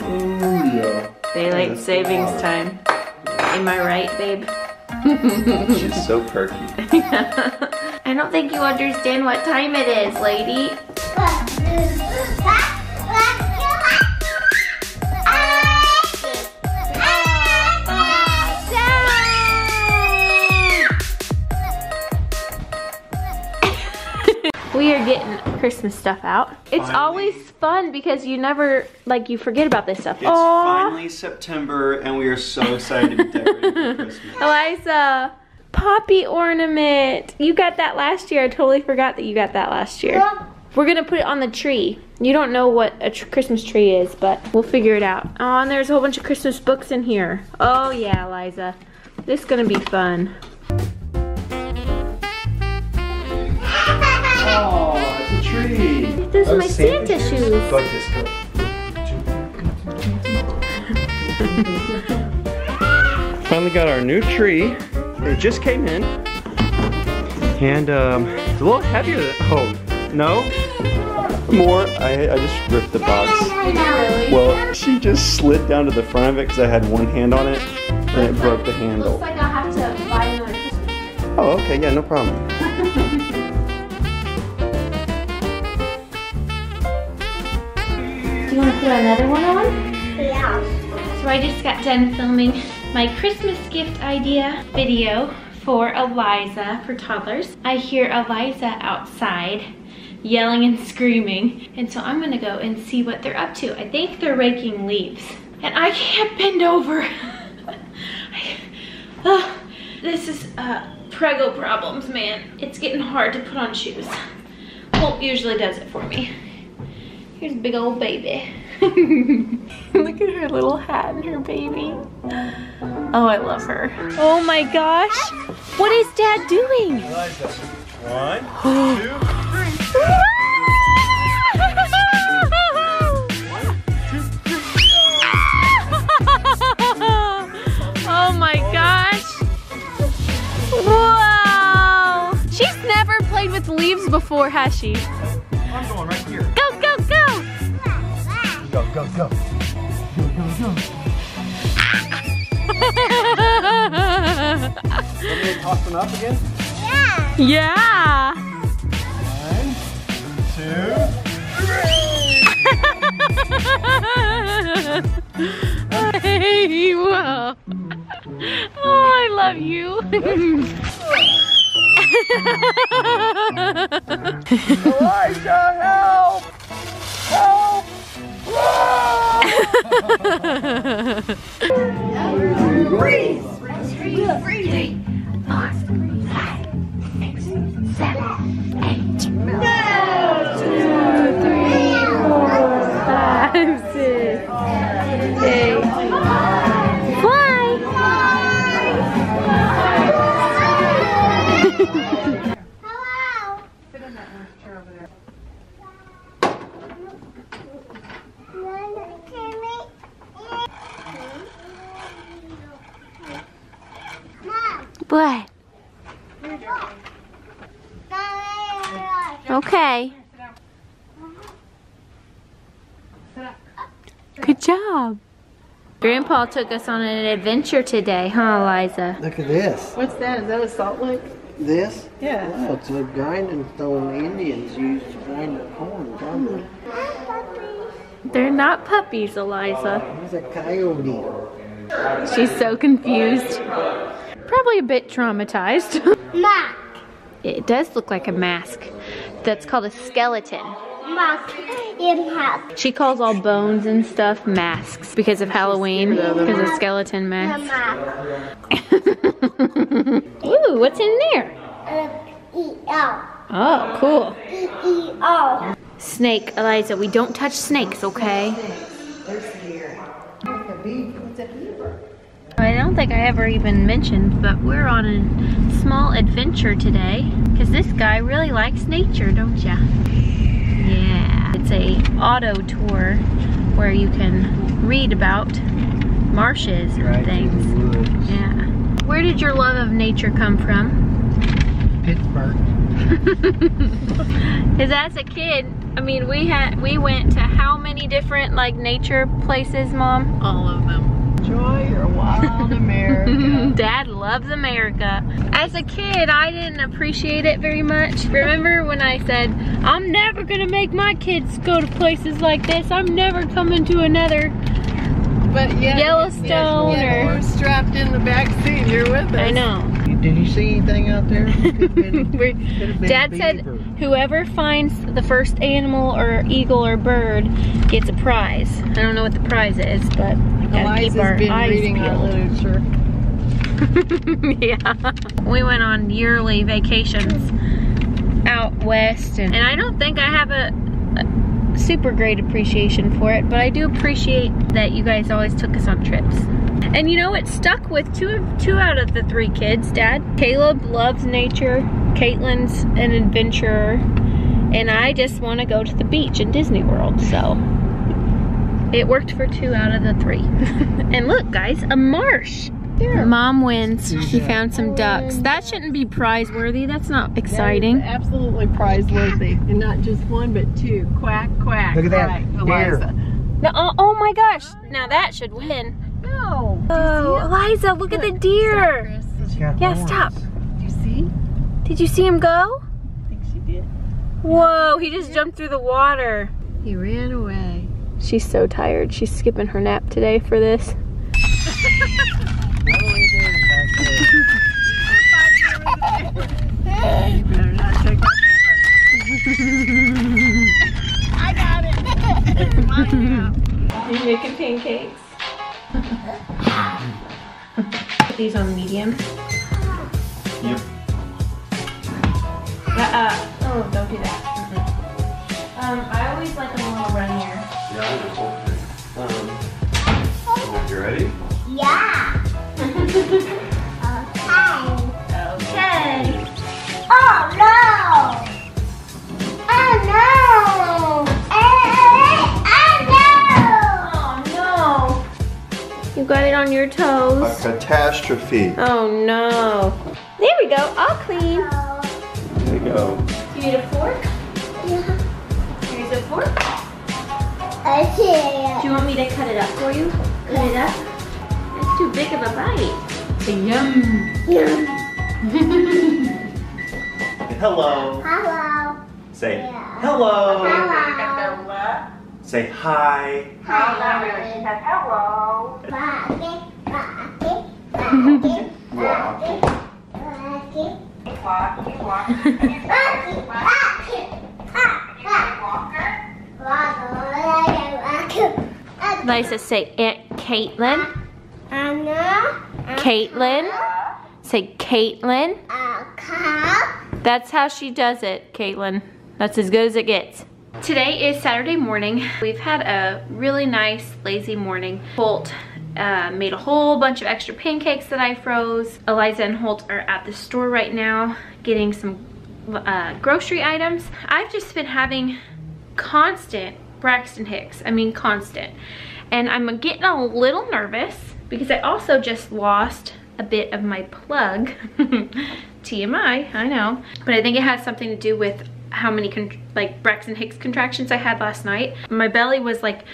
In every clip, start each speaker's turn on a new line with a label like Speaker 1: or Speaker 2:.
Speaker 1: Oh yeah.
Speaker 2: Daylight
Speaker 1: Yes.
Speaker 2: savings time. Am I right, babe?
Speaker 1: She's so perky.
Speaker 2: I don't think you understand what time it is, lady. We are getting Christmas stuff out. It's
Speaker 1: Finally.
Speaker 2: always fun because you never, like, you forget about this stuff.
Speaker 1: It's
Speaker 2: Aw.
Speaker 1: finally September and we are so excited to be decorating for Christmas.
Speaker 2: Eliza, poppy ornament. You got that last year. I totally forgot that you got that last year. We're gonna put it on the tree. You don't know what a tr- Christmas tree is, but we'll figure it out. Oh, and there's a whole bunch of Christmas books in here. Oh yeah, Eliza. This is gonna be fun.
Speaker 1: Tree.
Speaker 2: My Santa shoes.
Speaker 1: Bug disco. Finally got our new tree. It just came in. And um, it's a little heavier than, oh, no? More, I, I just ripped the box. Well, she just slid down to the front of it because I had one hand on it and it broke the handle.
Speaker 2: like I'll have to buy another Christmas tree.
Speaker 1: Oh, okay, yeah, no problem.
Speaker 2: want to put another one on? Yeah. So I just got done filming my Christmas gift idea video for Eliza for toddlers. I hear Eliza outside yelling and screaming. And so I'm gonna go and see what they're up to. I think they're raking leaves. And I can't bend over. I- Ugh, this is uh, prego problems, man. It's getting hard to put on shoes. Holt usually does it for me. Here's big old baby. Look at her little hat and her baby. Oh, I love her. Oh my gosh. What is dad doing?
Speaker 1: One, two,
Speaker 2: oh my gosh. Whoa. She's never played with leaves before, has she?
Speaker 1: I'm going right here.
Speaker 2: Go, go, go.
Speaker 1: Go, go, go. Want me to toss them up again?
Speaker 2: yeah.
Speaker 1: One, two,
Speaker 2: Hey, whoa. Oh, I love you.
Speaker 1: Elijah, help! Help!
Speaker 2: Five, What? Okay. Good job. Grandpa took us on an adventure today, huh, Eliza?
Speaker 3: Look at this.
Speaker 4: What's that? Is that a salt lick?
Speaker 3: This?
Speaker 4: Yeah.
Speaker 3: Oh, it's a grinding stone Indians used to grind the corn, probably.
Speaker 2: They're not puppies, Eliza.
Speaker 3: Oh, it's a coyote.
Speaker 2: She's so confused. Probably a bit traumatized.
Speaker 5: Mac.
Speaker 2: it does look like a mask. That's called a skeleton.
Speaker 5: Mac. In half.
Speaker 2: She calls all bones and stuff masks because of Halloween, because of skeleton
Speaker 5: The
Speaker 2: masks.
Speaker 5: Mac.
Speaker 2: Ooh, what's in there?
Speaker 5: E L.
Speaker 2: Oh, cool.
Speaker 5: E E O.
Speaker 2: Snake, Eliza, we don't touch snakes, okay? I don't think I ever even mentioned, but we're on a small adventure today because this guy really likes nature, don't ya? Yeah, it's a auto tour where you can read about marshes and things. Yeah. Where did your love of nature come from?
Speaker 3: Pittsburgh.
Speaker 2: Because as a kid, I mean, we had we went to how many different like nature places, Mom?
Speaker 3: All of them. Enjoy your wild America.
Speaker 2: Dad loves America. As a kid, I didn't appreciate it very much. Remember when I said, I'm never gonna make my kids go to places like this. I'm never coming to another
Speaker 3: but yeah,
Speaker 2: Yellowstone
Speaker 3: yeah,
Speaker 2: or-
Speaker 3: we're strapped in the back seat. You're with us.
Speaker 2: I know.
Speaker 3: Did you see anything out there? Could've been- could've been
Speaker 2: Dad said
Speaker 3: beaver.
Speaker 2: whoever finds the first animal or eagle or bird gets a prize. I don't know what the prize is, but we gotta keep our
Speaker 3: been
Speaker 2: eyes
Speaker 3: reading our
Speaker 2: peeled.
Speaker 3: literature.
Speaker 2: yeah. We went on yearly vacations out west and, and I don't think I have a, a super great appreciation for it, but I do appreciate that you guys always took us on trips. And you know, it stuck with two of two out of the three kids, Dad. Caleb loves nature, Caitlyn's an adventurer, and I just want to go to the beach in Disney World, so it worked for two out of the three. and look, guys, a marsh. Yeah. Mom wins. She found some ducks. That shouldn't be prize worthy. That's not exciting.
Speaker 3: That is absolutely prize-worthy. And not just one, but two. Quack, quack.
Speaker 1: Look at that
Speaker 3: Right,
Speaker 1: deer.
Speaker 3: Eliza.
Speaker 2: No, oh, oh my gosh. Now that should win.
Speaker 3: No.
Speaker 2: Oh, Eliza, look at the deer. Yeah, stop.
Speaker 3: Do you see?
Speaker 2: Did you see him go?
Speaker 3: I think she did.
Speaker 2: Whoa, he just jumped through the water.
Speaker 3: He ran away.
Speaker 2: She's so tired. She's skipping her nap today for this.
Speaker 3: I got it.
Speaker 2: You making pancakes? Put these on medium. Um,
Speaker 1: you ready?
Speaker 5: Yeah. Uh, okay.
Speaker 2: Okay.
Speaker 5: Oh no! Oh no! Oh
Speaker 2: Oh no! You got it on your toes.
Speaker 1: A
Speaker 2: toes.
Speaker 1: catastrophe.
Speaker 2: Oh no. There we go, all clean.
Speaker 5: no!
Speaker 1: There you go.
Speaker 2: You need a fork?
Speaker 5: Yeah.
Speaker 2: Here's a fork.
Speaker 5: I see
Speaker 2: Do you want me to cut it up for you? Cut it up? It's too big of a bite. Yum.
Speaker 5: it.
Speaker 1: Hello.
Speaker 5: Hello.
Speaker 1: Say
Speaker 5: Yeah.
Speaker 1: hello.
Speaker 5: Hello.
Speaker 1: Say hi.
Speaker 5: Hello. Rocket, rocket, rocket,
Speaker 1: Rocky.
Speaker 5: rocket. Rocket, rocket, rocket.
Speaker 2: Lisa, say Aunt Caitlyn.
Speaker 5: Anna.
Speaker 2: Caitlyn. Say
Speaker 5: Caitlyn.
Speaker 2: That's how she does it, Caitlyn. That's as good as it gets. Today is Saturday morning. We've had a really nice, lazy morning. Holt uh, made a whole bunch of extra pancakes that I froze. Eliza and Holt are at the store right now getting some uh, grocery items. I've just been having constant Braxton Hicks. I mean, constant. And I'm getting a little nervous because I also just lost a bit of my plug. TMI, I know. But I think it has something to do with how many like Braxton Hicks contractions I had last night. My belly was like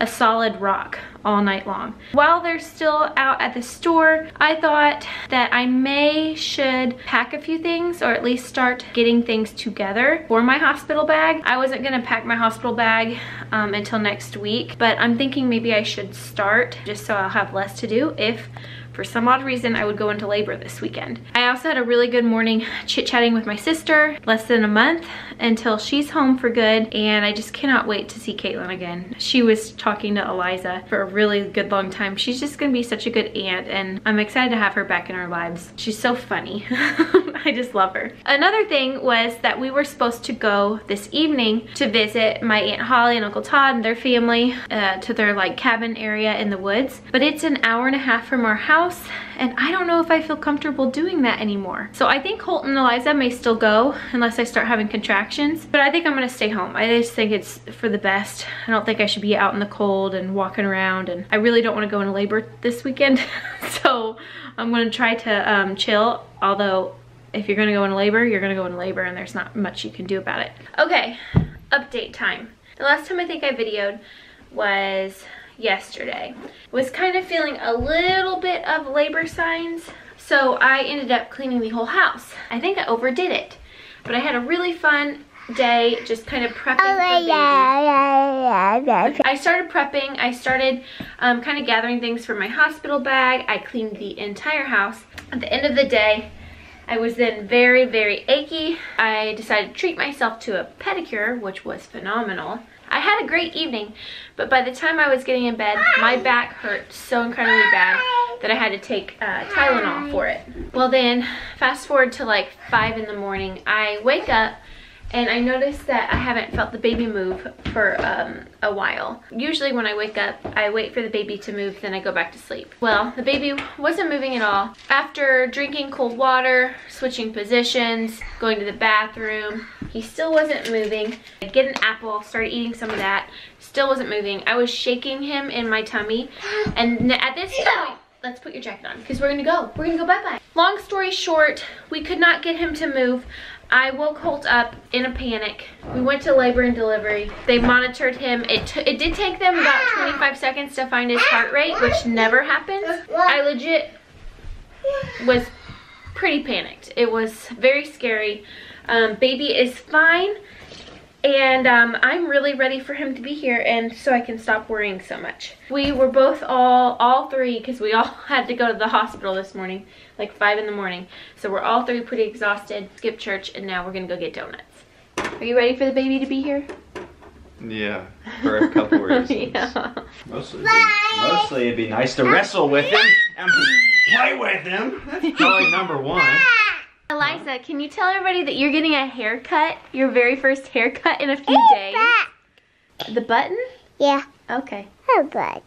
Speaker 2: a solid rock all night long. While they're still out at the store, I thought that I may should pack a few things or at least start getting things together for my hospital bag. I wasn't gonna pack my hospital bag um, until next week, but I'm thinking maybe I should start just so I'll have less to do if for some odd reason, I would go into labor this weekend. I also had a really good morning chit-chatting with my sister, less than a month until she's home for good, and I just cannot wait to see Caitlyn again. She was talking to Eliza for a really good long time. She's just gonna be such a good aunt, and I'm excited to have her back in our lives. She's so funny. I just love her. Another thing was that we were supposed to go this evening to visit my Aunt Holly and Uncle Todd and their family uh, to their like cabin area in the woods, but it's an hour and a half from our house and I don't know if I feel comfortable doing that anymore. So I think Holt and Eliza may still go unless I start having contractions, but I think I'm gonna stay home. I just think it's for the best. I don't think I should be out in the cold and walking around and I really don't wanna go into labor this weekend. so I'm gonna try to um, chill, although if you're gonna go into labor, you're gonna go into labor and there's not much you can do about it. Okay, update time. The last time I think I videoed was yesterday. Was kind of feeling a little bit of labor signs, so I ended up cleaning the whole house. I think I overdid it, but I had a really fun day just kind of prepping for baby. I started prepping. I started um, kind of gathering things for my hospital bag. I cleaned the entire house. At the end of the day, I was then very, very achy. I decided to treat myself to a pedicure, which was phenomenal. I had a great evening, but by the time I was getting in bed, my back hurt so incredibly bad that I had to take uh, Tylenol for it. Well then, fast forward to like 5 in the morning, I wake up and I noticed that I haven't felt the baby move for um, a while. Usually when I wake up, I wait for the baby to move, then I go back to sleep. Well, the baby wasn't moving at all. After drinking cold water, switching positions, going to the bathroom, he still wasn't moving. I get an apple, started eating some of that, still wasn't moving. I was shaking him in my tummy, and at this point, let's put your jacket on because we're gonna go. We're gonna go bye-bye. Long story short, we could not get him to move. I woke Holt up in a panic. We went to labor and delivery. They monitored him. It, it did take them about 25 seconds to find his heart rate, which never happens. I legit was pretty panicked. It was very scary. Um, baby is fine. And um, I'm really ready for him to be here and so I can stop worrying so much. We were both all, all three, because we all had to go to the hospital this morning, like 5 in the morning. So we're all three pretty exhausted, skipped church, and now we're going to go get donuts. Are you ready for the baby to be here?
Speaker 1: Yeah, for a couple reasons.
Speaker 2: yeah.
Speaker 1: Mostly, it'd be, mostly it'd be nice to wrestle with him and play with him. That's probably number one.
Speaker 2: Eliza, can you tell everybody that you're getting a haircut, your very first haircut in a few days? The button?
Speaker 5: Yeah,
Speaker 2: Okay.
Speaker 5: a bug.